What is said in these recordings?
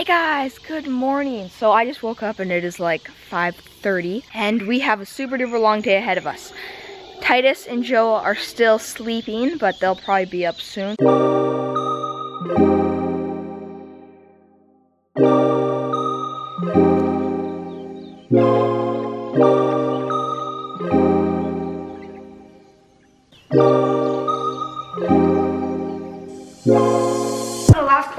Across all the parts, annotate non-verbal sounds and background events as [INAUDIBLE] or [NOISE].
Hey guys, good morning. So I just woke up and it is like 5.30 and we have a super duper long day ahead of us. Titus and Joe are still sleeping, but they'll probably be up soon.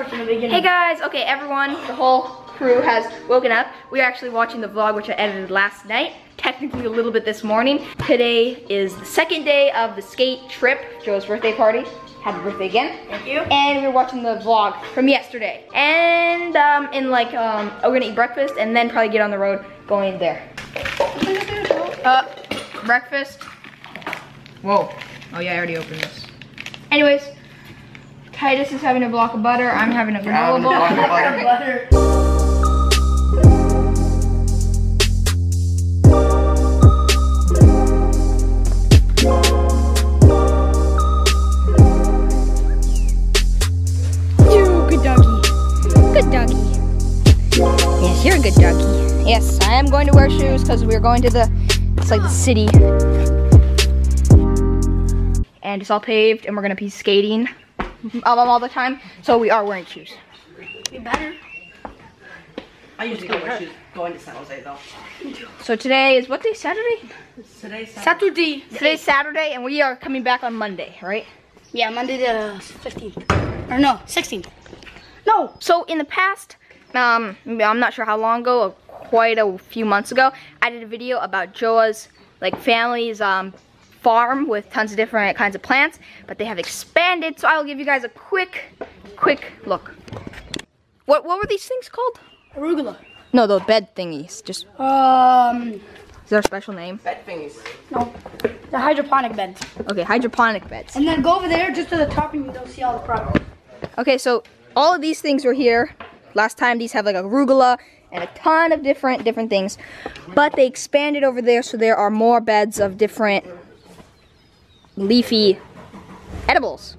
Hey guys, okay everyone, the whole crew has woken up. We're actually watching the vlog which I edited last night, technically a little bit this morning. Today is the second day of the skate trip, Joe's birthday party. Happy birthday again. Thank you. And we're watching the vlog from yesterday. And um, in like, um, we're gonna eat breakfast and then probably get on the road going there. Uh, breakfast. Whoa. Oh yeah, I already opened this. Anyways, Titus is having a block of butter. I'm having a granola block of butter. Butter. [LAUGHS] You good doggy. Good doggy. Yes, you're a good doggy. Yes, I am going to wear shoes because we're going to the, it's like the city. And it's all paved and we're gonna be skating all, all the time. So we are wearing shoes. Be better. I usually go with shoes going to San Jose though. So today is what day? Saturday? Today's Saturday. Saturday. Today's Saturday and we are coming back on Monday, right? Yeah, Monday the 15th. Or no, 16th. No. So in the past, um, I'm not sure how long ago, quite a few months ago, I did a video about Joah's like family's um, farm with tons of different kinds of plants, but they have expanded. So I will give you guys a quick, quick look. What what were these things called? Arugula. No, the bed thingies. Just Um, is there a special name? Bed thingies. no. The hydroponic beds. Okay, hydroponic beds. And then go over there just to the top and you'll see all the product. Okay, so all of these things were here. Last time these have like arugula and a ton of different different things. But they expanded over there so there are more beds of different leafy edibles.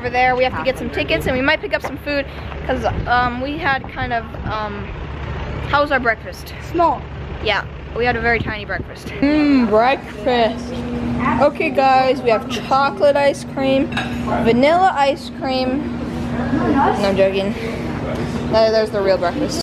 Over there. We have to get some tickets and we might pick up some food because um, we had kind of, um, how was our breakfast? Small. Yeah, we had a very tiny breakfast. Mmm, breakfast. Okay guys, we have chocolate ice cream, vanilla ice cream. No, I'm joking. There- There's the real breakfast.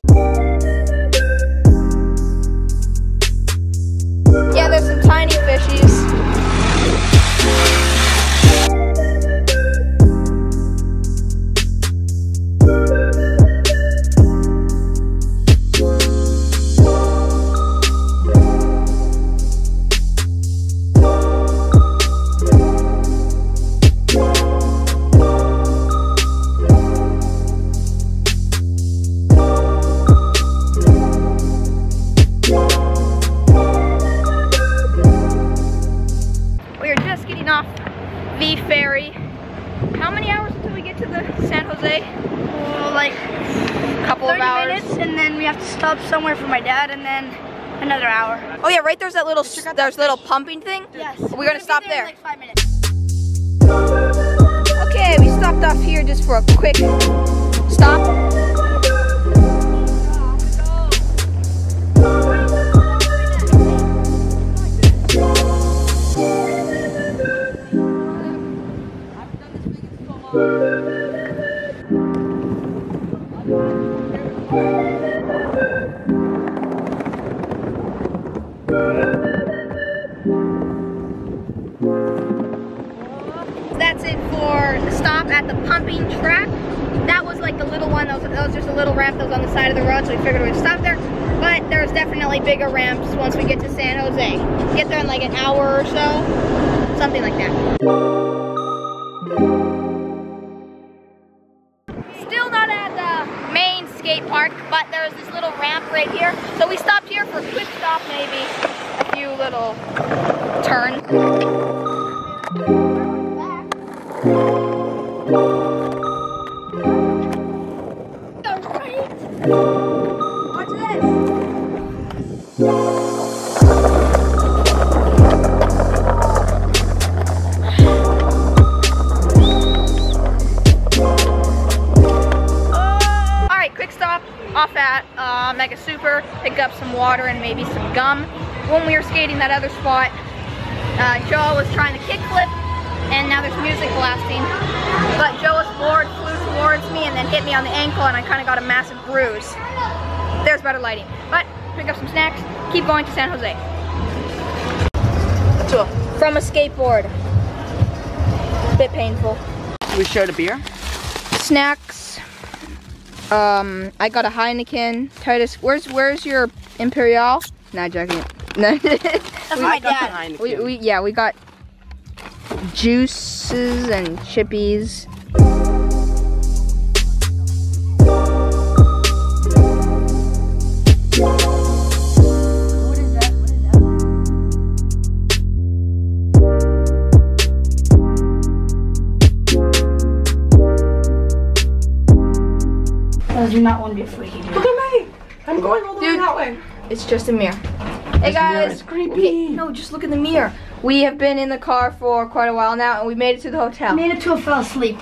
Have to stop somewhere for my dad and then another hour. Oh yeah, right there's that little there's little pumping thing. Yes. We're gonna be stop in, there. Like five minutes. Okay, we stopped off here just for a quick stop. That's it at the pumping track. That was like the little one, that was that was just a little ramp that was on the side of the road, so we figured we'd stop there. But there's definitely bigger ramps once we get to San Jose. Get there in like an hour or so, something like that. Still not at the main skate park, but there's this little ramp right here. So we stopped here for a quick stop, maybe a few little turns. Watch off at uh, Mega Super, pick up some water and maybe some gum. When we were skating that other spot, uh, Joe was trying to kickflip, and now there's music blasting. But Joe's board flew towards me and then hit me on the ankle, and I kind of got a massive bruise. There's better lighting. But pick up some snacks, keep going to San Jose. From a skateboard. Bit painful. We shared a beer. Snacks. Um, I got a Heineken. Titus, where's where's your Imperial? Not joking. [LAUGHS] No. That's my got dad. Heineken. we, we yeah we got juices and chippies. Because you not want to be a freaky dude. Look at me. I'm going all the way that way. It's just a mirror. Hey It's mirror, guys. it's creepy. Okay, no, just look in the mirror. We have been in the car for quite a while now, and we made it to the hotel. Made it to a fell asleep.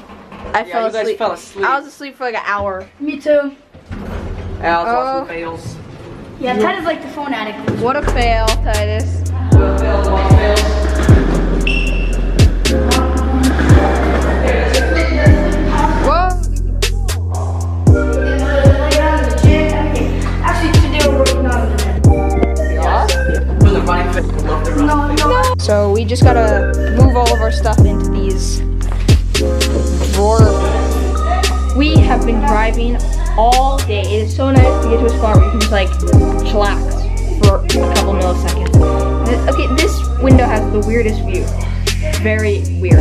I Yeah, fell you guys asleep. fell asleep. I was asleep for like an hour. Me too. Al's Oh. lost some fails. Yeah, Ted is like the phone addict. What a fail, Titus. Very weird.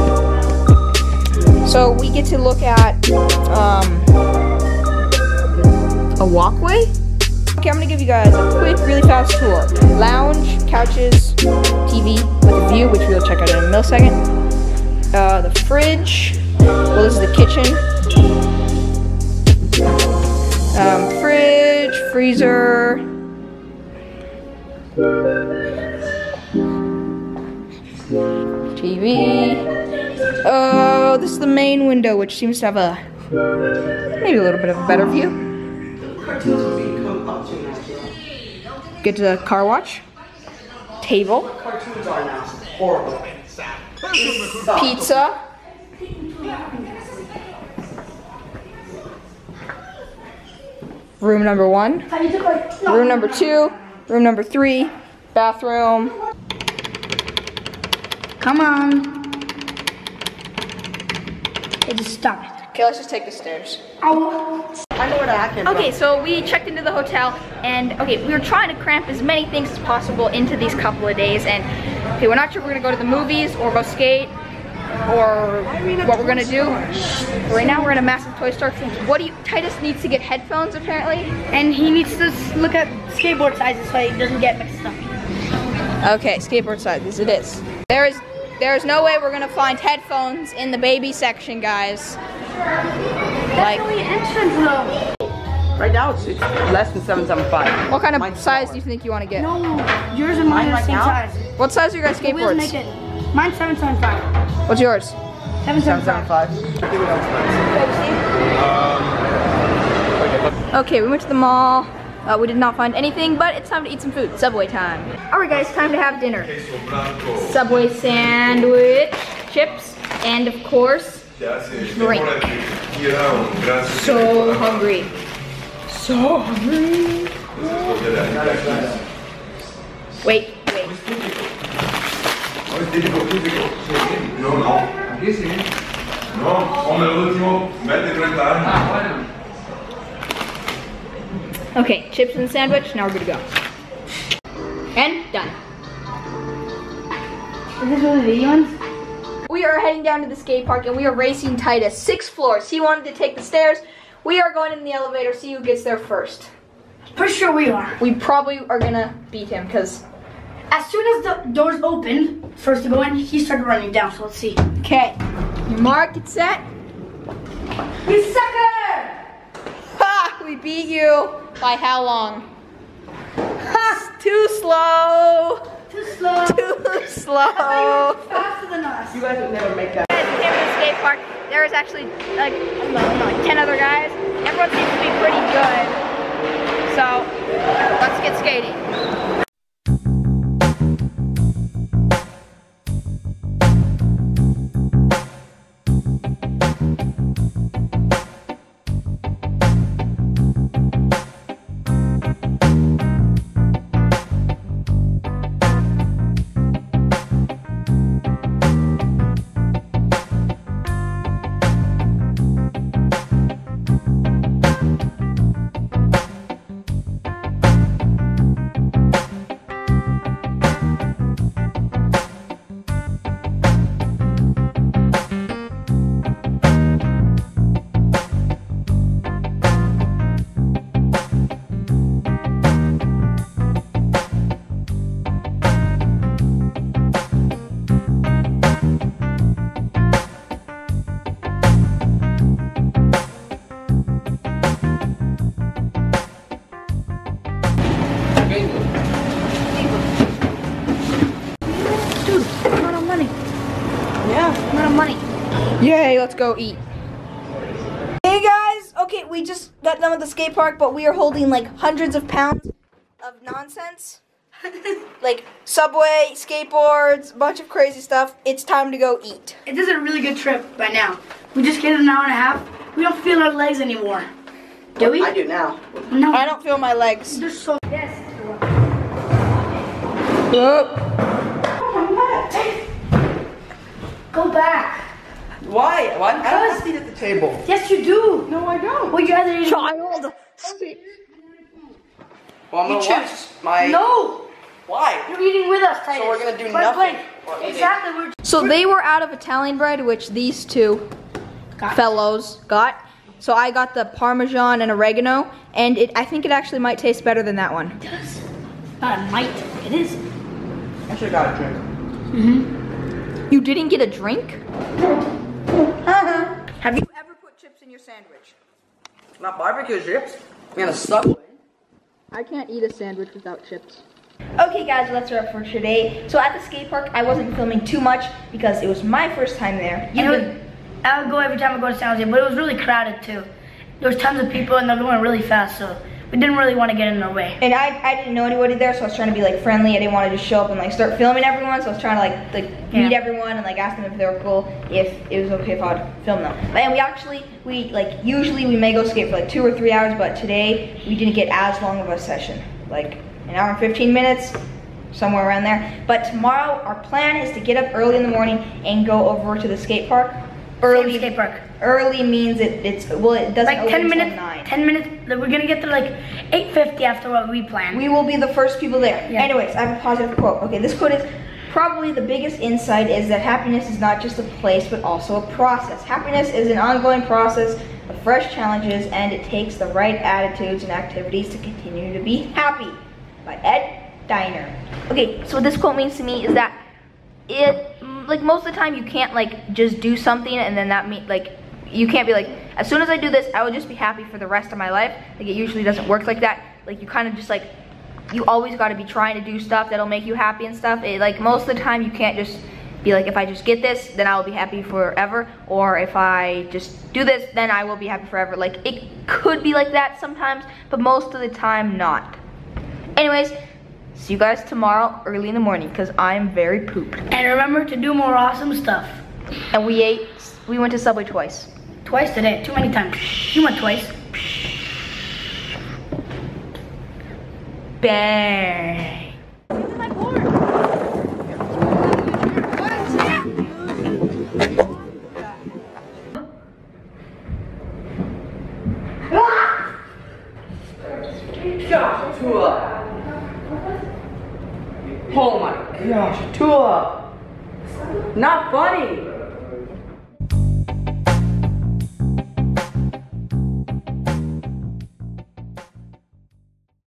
So we get to look at um, a walkway. Okay, I'm gonna give you guys a quick, really fast tour. Lounge, couches, TV with a view, which we'll check out in a millisecond. Uh, the fridge. Well, this is the kitchen. Um, fridge, freezer. TV. Oh, this is the main window, which seems to have a maybe a little bit of a better view. Get to the car watch. Table. Pizza. Room number one. Room number two. Room number three. Bathroom. Come on. Hey, just stop. Okay, let's just take the stairs. Ow. I know where to hack it. Okay, so we checked into the hotel, and okay, we were trying to cramp as many things as possible into these couple of days, and okay, we're not sure if we're gonna go to the movies or go skate or what we're gonna do. Right now, we're in a massive toy store. What do you? Titus needs to get headphones apparently. And he needs to look at skateboard sizes so he doesn't get mixed up. Okay, skateboard sizes it is. There is there is no way we're gonna find headphones in the baby section, guys. Like, entrance though. Right now it's, it's less than 775. what kind of Mine's size do you think you want to get? No, yours and mine Mine are the right same now? size. What size are your guys' The wheels make it. Mine's 775. What's yours? 775. 775. Okay, we went to the mall. Uh, we did not find anything, but it's time to eat some food. Subway time. All right, guys, time to have dinner. Subway sandwich, chips, and of course, drink. So hungry. So hungry. Wait, wait. No, no. No, come l'ultimo, metti 30 anni. Okay, chips and sandwich, now we're good to go. And done. Is this really video ones? We are heading down to the skate park and we are racing Titus. Six floors. He wanted to take the stairs. We are going in the elevator, see who gets there first. Pretty sure we are. We probably are gonna beat him because. As soon as the doors opened, first to go in, he started running down. So let's see. Okay. Mark, get set. You sucker! Ha! We beat you. By how long? Ha! Too slow. Too slow. [LAUGHS] Too slow. Faster than us. You guys would never make that. Guys, we came to the skate park. There was actually like, I don't know, like 10 other guys. Everyone seems to be pretty good. So, let's get skating. Let's go eat. Hey guys, okay, we just got done with the skate park, but we are holding like hundreds of pounds of nonsense. [LAUGHS] like subway, skateboards, a bunch of crazy stuff. It's time to go eat. It is a really good trip by now. We just get an hour and a half. We don't feel our legs anymore. Do we? I do now. No. I don't feel my legs. They're so. Yes. Go back. Why? Why? I don't have a seat at the table. Yes, you do. No, I don't. Would you rather eat? Child. Well, I'm You gonna watch choose. my. No. Why? You're eating with us, Titus. So we're gonna do Point nothing blank. Exactly. We're So they were out of Italian bread, which these two Got. fellows got. So I got the Parmesan and oregano, and it, I think it actually might taste better than that one. It does. Not a might. It is. I should have got a drink. Mhm. You didn't get a drink? In your sandwich? Not barbecue chips. Man, a Subway. I can't eat a sandwich without chips. Okay guys, well, that's a wrap for today. So at the skate park, I wasn't filming too much because it was my first time there. You know, I would go every time I go to San Jose, but it was really crowded too. There was tons of people and they're going really fast, so we didn't really want to get in their way. And I, I didn't know anybody there, so I was trying to be like friendly. I didn't want to just show up and like start filming everyone, so I was trying to like like meet everyone and like ask them if they were cool, if it was okay if I'd film them. And we actually we like usually we may go skate for like two or three hours, but today we didn't get as long of a session, like an hour and 15 minutes, somewhere around there. But tomorrow our plan is to get up early in the morning and go over to the skate park. Early Same skate park. Early means it, it's well it doesn't Like open 10 until minutes. nine. 10 minutes. We're gonna get there like 8:50 after what we planned. We will be the first people there. Yeah. Anyways, I have a positive quote. Okay, this quote is probably the biggest insight is that happiness is not just a place but also a process. Happiness is an ongoing process of fresh challenges and it takes the right attitudes and activities to continue to be happy. By Ed Diener. Okay, so what this quote means to me is that it like most of the time you can't like just do something and then that mean like you can't be like as soon as I do this I will just be happy for the rest of my life. Like it usually doesn't work like that. Like you kind of just like you always got to be trying to do stuff that'll make you happy and stuff. It, like most of the time you can't just be like if I just get this then I will be happy forever. Or if I just do this then I will be happy forever. Like it could be like that sometimes but most of the time not. Anyways see you guys tomorrow early in the morning because I'm very pooped and remember to do more awesome stuff. and we ate we went to Subway twice Twice today. Too many times. You went twice. bang